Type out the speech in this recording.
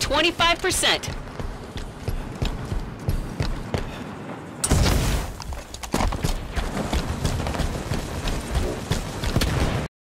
25%.